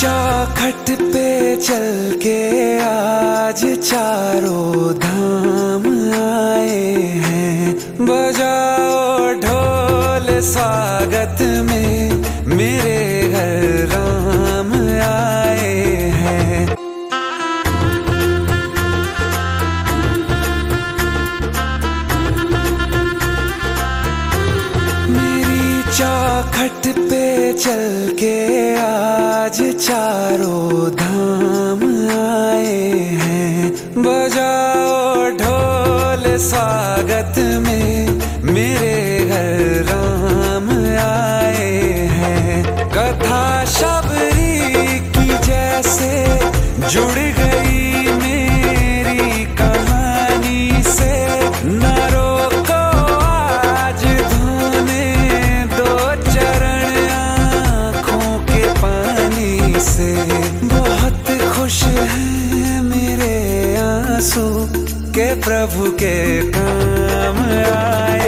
चौखट पे चल के आज चारों धाम आए हैं। बजाओ ढोल स्वागत में मेरे घर चौखट पे चल के आज चारों धाम आए हैं। बजाओ ढोल स्वागत में मेरे बहुत खुश है मेरे आँसू के प्रभु के काम आए।